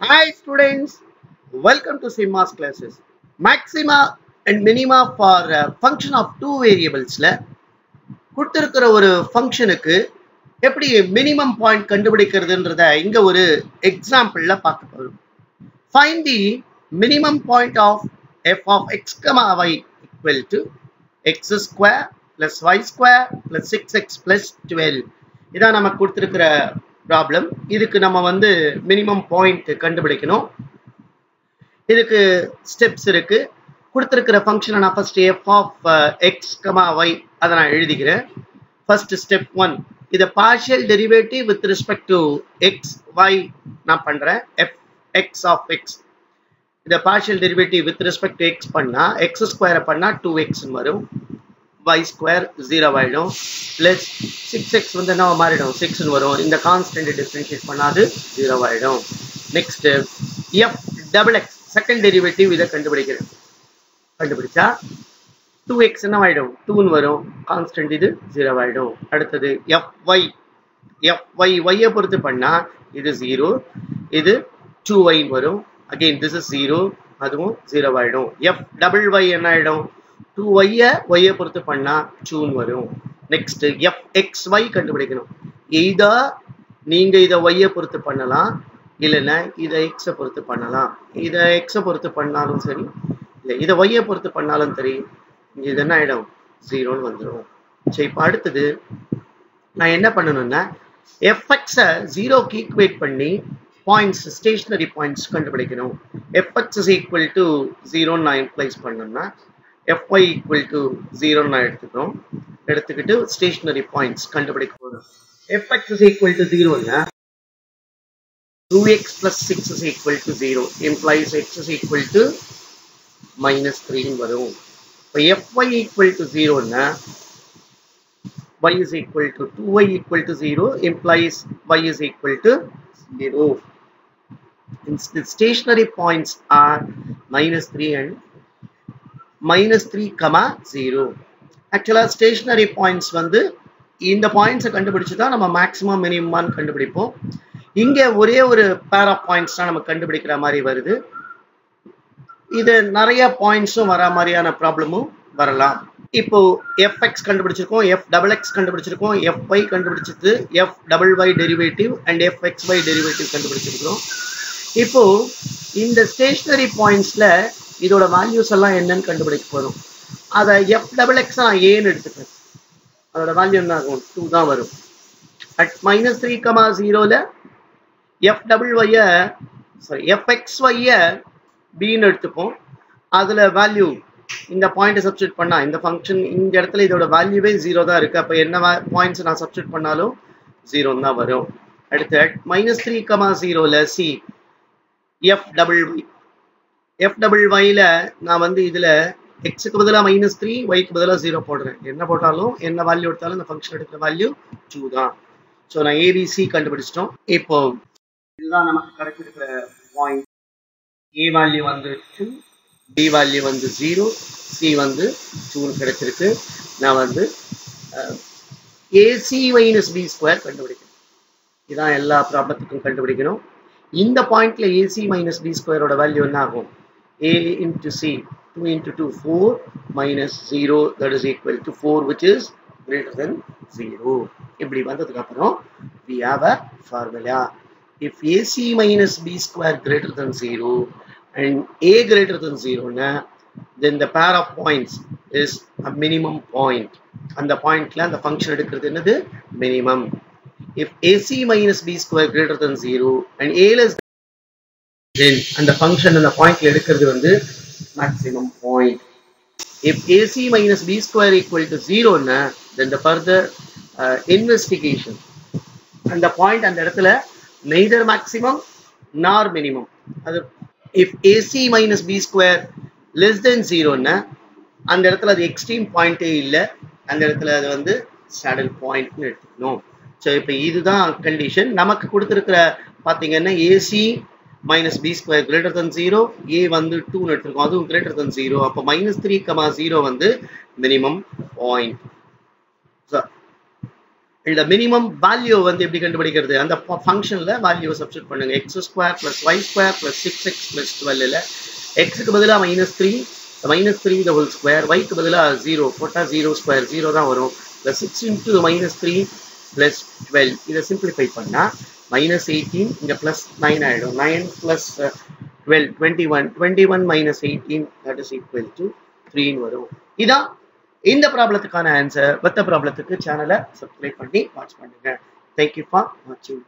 Hi students welcome to CMAS classes maxima and minima for function of two two variablesல ஒரு ஃபங்க்ஷனுக்கு எப்படி minimum point கண்டுபிடிக்கிறதுன்றத இங்க ஒரு எக்ஸாம்பிள்ல பார்க்க போறோம். Find the minimum point of F of X comma y equal to X square plus Y square plus six X plus twelve இதான் நமக்கு கொடுத்துருக்கிற ப்ராப்ளம் இதுக்கு நம்ம வந்து மினிமம் பாயிண்ட் கண்டுபிடிக்கணும். இதுக்கு ஸ்டெப்ஸ் இருக்கு. கொடுத்துருக்கிற ஃபங்க்ஷனை நான் first F of X comma Y அதை நான் எழுதிக்கிறேன். ஃபர்ஸ்ட் ஸ்டெப் ஒன் இதை partial derivative with respect to X Y நான் பண்றேன். எஃப் எக்ஸ் ஆஃப் எக்ஸ் இதை partial derivative with respect to X பண்ணா எக்ஸ் ஸ்கொயரை பண்ணா டூ எக்ஸ் வரும். Y ஸ்கொயர் ஜீரோ ஆகிடும் ப்ளஸ் சிக்ஸ் எக்ஸ் வந்து என்ன மாறிடும்? சிக்ஸ்னு வரும். இந்த கான்ஸ்டன்ட் டிஃப்ரென்ஷியேட் பண்ணாது ஜீரோ ஆகிடும் next F double X second derivative இதை கண்டுபிடிக்கிறேன் கண்டுபிடிச்சா டூ எக்ஸ் என்ன ஆகிடும் டூன்னு வரும். கான்ஸ்டன்ட் இது ஜீரோ ஆகிடும் அடுத்தது எஃப் ஒய் எஃப் ஒய் ஒய்யை பொறுத்து பண்ணால் இது ஜீரோ இது டூ ஒய் வரும். அகெயின் திஸ் இஸ் ஜீரோ அதுவும் ஜீரோ ஆகிடும் எஃப் டபுள் ஒய் என்ன ஆகிடும் டூ ஒய்யை ஒய்யை பொறுத்து பண்ணா டூன்னு வரும். நெக்ஸ்ட் எஃப் எக்ஸ் ஒய் கண்டுபிடிக்கணும். இதா நீங்க இதை ஒய்யை பொறுத்து பண்ணலாம். இல்லைன்னா இதை எக்ஸை பொறுத்து பண்ணலாம். இதை எக்ஸை பொறுத்து பண்ணாலும் சரி இல்லை இதை ஒய்யை பொறுத்து பண்ணாலும் சரி இது என்ன ஆகிடும் ஜீரோன்னு வந்துடும் சரி இப்போ அடுத்தது நான் என்ன பண்ணணும்னா எஃப்எக்ஸை ஜீரோக்கு ஈக்குவேட் பண்ணி பாயிண்ட்ஸ் ஸ்டேஷ்னரி பாயிண்ட்ஸ் கண்டுபிடிக்கணும். F X is equal to ஜீரோன்னு நான் இம்ப்ளைஸ் பண்ணோம்னா fy equal to 0 நான் எடுத்துக்கிறோம் எடுத்துக்கிட்டு ஸ்டேஷனரி பாயிண்ட்ஸ் கண்டுபிடிக்க போறோம் fx is equal to 0 னா 2x plus 6 is equal to 0 implies x is equal to minus 3 வரும் இப்போ fy equal to 0 னா y is equal to 2y equal to 0 implies y is equal to 0 the stationary points are minus 3 and minus three comma zero ஆக்சுவலாக stationary points வந்து இந்த பாயிண்ட்ஸை கண்டுபிடிச்சு தான் நம்ம மேக்ஸிமம் மினிமம்னு கண்டுபிடிப்போம். இங்கே ஒரே ஒரு பேர் ஆஃப் பாயிண்ட்ஸ் தான் நம்ம கண்டுபிடிக்கிற மாதிரி வருது. இது நிறைய பாயிண்ட்ஸும் வர மாதிரியான ப்ராப்ளமும் வரலாம். இப்போ எஃப்எக்ஸ் கண்டுபிடிச்சிருக்கோம் எஃப் டபுள் எக்ஸ் கண்டுபிடிச்சிருக்கோம் எஃப் ஒய் கண்டுபிடிச்சது F double Y derivative and F X Y derivative கண்டுபிடிச்சிருக்கிறோம். இப்போ இந்த ஸ்டேஷ்னரி பாயிண்ட்ஸில் இதோட வேல்யூஸ் எல்லாம் என்னன்னு கண்டுபிடிக்க போகிறோம் அதை எஃப் டபுள் எக்ஸ் நான் ஏன்னு எடுத்துக்கிறேன் அதோட வேல்யூ என்ன ஆகும்? டூ தான் வரும். அட் மைனஸ் த்ரீ கமா ஜீரோவில் எஃப் டபுள் ஒய்ய சாரி எஃப் எக்ஸ் ஒய்ய பின்னு எடுத்துப்போம். அதில் வேல்யூ இந்த பாயிண்ட்டை சப்ஸ்டியூட் பண்ணால் இந்த ஃபங்க்ஷன் இந்த இடத்துல இதோட வேல்யூவே ஜீரோ தான் இருக்குது அப்போ என்ன பாயிண்ட்ஸ் நான் சப்ஸ்டியூட் பண்ணாலும் ஜீரோ தான் வரும். அடுத்து at minus three comma ஜீரோல C F double Y F double ஒய்ல நான் வந்து இதுல எக்ஸுக்கு பதிலாக மைனஸ் த்ரீ ஒய்க்கு பதிலாக ஜீரோ போடுறேன். என்ன போட்டாலும் என்ன வேல்யூ எடுத்தாலும் இந்த ஃபங்க்ஷன் எடுக்கிற வேல்யூ டூ தான். ஸோ நான் ஏபிசி கண்டுபிடிச்சிட்டோம். இப்போ இதுதான் நமக்கு கிடைச்சிருக்கிற பாயிண்ட் ஏ வேல்யூ வந்து டூ பி வேல்யூ வந்து ஜீரோ சி வந்து டூன்னு கிடைச்சிருக்கு. நான் வந்து ஏசி மைனஸ் பி ஸ்கொயர் கண்டுபிடிக்கணும். இதான் எல்லா ப்ராப்ளத்துக்கும் கண்டுபிடிக்கணும். இந்த பாயிண்ட்ல ஏசி மைனஸ் பி ஸ்கொயரோட வேல்யூ என்ன ஆகும் a into c 2 into 2 4 minus 0 that is equal to 4 which is greater than 0 இப்படி வந்ததுக்கு அப்புறம் we have a formula if ac minus b square greater than 0 and a greater than 0 na then the pair of points is a minimum point அந்த பாயிண்ட்ல அந்த function எடுக்கிறது என்னது minimum if ac minus b square greater than 0 and a less then அந்த function அந்த பாயிண்ட்ல எடுக்கிறது வந்து maximum point if ac minus b square equal to 0 னா then the further uh, investigation. அந்த பாயிண்ட் அந்த இடத்துல neither maximum nor minimum. அது if ac minus b square less than 0 னா அந்த இடத்துல அது எக்ஸ்ட்ரீம் பாயிண்டே இல்லை அந்த இடத்துல அது வந்து சேடல் பாயிண்ட்னு எடுத்துக்கணும். ஸோ இப்போ இதுதான் கண்டிஷன் நமக்கு கொடுத்துருக்கிற பார்த்தீங்கன்னா AC minus B square greater than zero A வந்து டூன்னு எடுத்திருக்கோம். அதுவும் கிரேட்டர் தன் ஜீரோ அப்போ மைனஸ் த்ரீ கமா ஜீரோ வந்து மினிமம் பாயிண்ட் இந்த மினிமம் வேல்யூ வந்து எப்படி கண்டுபிடிக்கிறது? அந்த ஃபங்க்ஷனில் வேல்யூவை சப்ஸ்டியூட் பண்ணுங்க. X square plus Y square plus six X plus டுவெல்ல எக்ஸுக்கு பதிலாக minus three minus three the whole square ஒய்க்கு பதிலாக ஜீரோ போட்டால் ஜீரோ ஸ்கொயர் ஜீரோ தான் வரும். Plus six into minus three plus twelve இதை சிம்பிளிஃபை பண்ணால் மைனஸ் எயிட்டீன் இங்கே ப்ளஸ் நைன் ஆகிடும் nine plus twelve twenty one twenty one minus eighteen that is equal to த்ரீன்னு வரும். இதான் இந்த ப்ராப்ளத்துக்கான ஆன்சர் மற்ற ப்ராப்ளத்துக்கு சேனலை சப்ஸ்கிரைப் பண்ணி வாட்ச் பண்ணுங்க. தேங்க்யூ ஃபார் வாட்சிங்